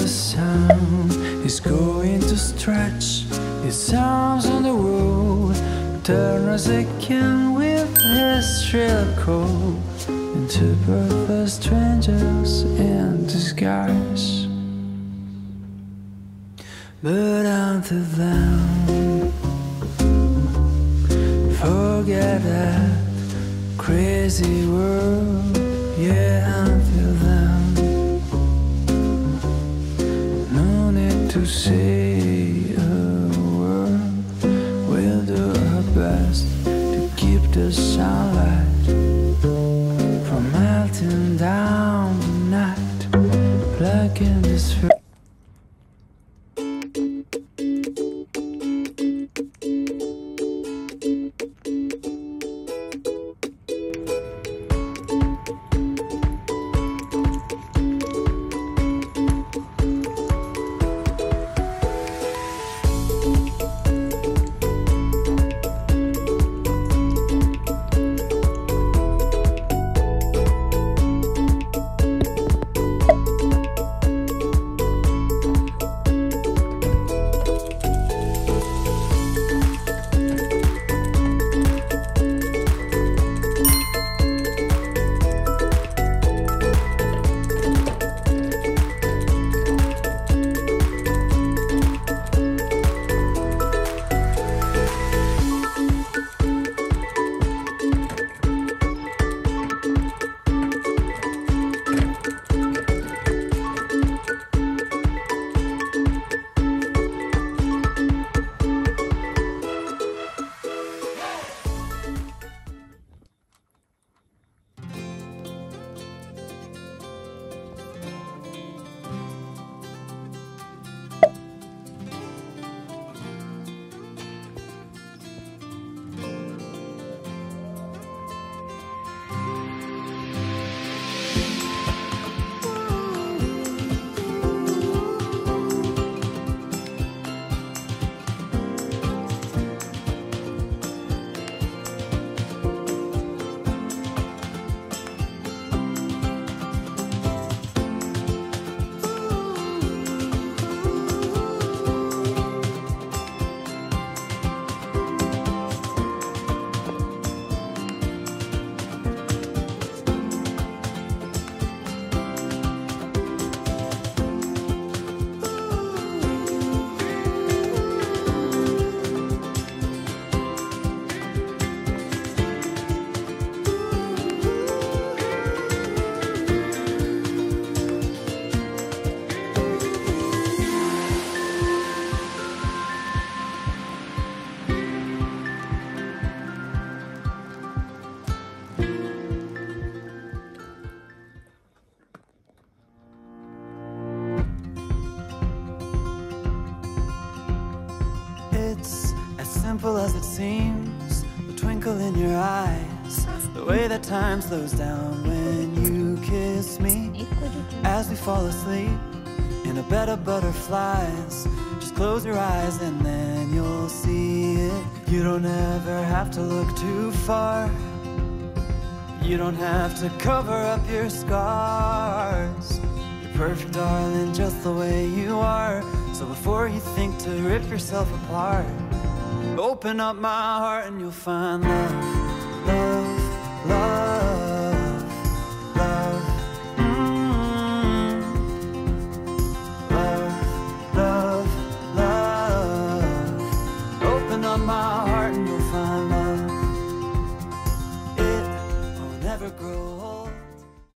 the sun is going to stretch its arms on the road. Turns again with his shrill call into perfect strangers in disguise. But until then, forget that crazy world. Yeah, until then. To say a word. We'll do our best to keep the sunlight from melting down the night, in this. As simple as it seems. The twinkle in your eyes, the way that time slows down when you kiss me. As we fall asleep in a bed of butterflies, just close your eyes and then you'll see it. You don't ever have to look too far. You don't have to cover up your scars. You're perfect, darling, just the way you are. So before you think to rip yourself apart, open up my heart and you'll find love, love, love.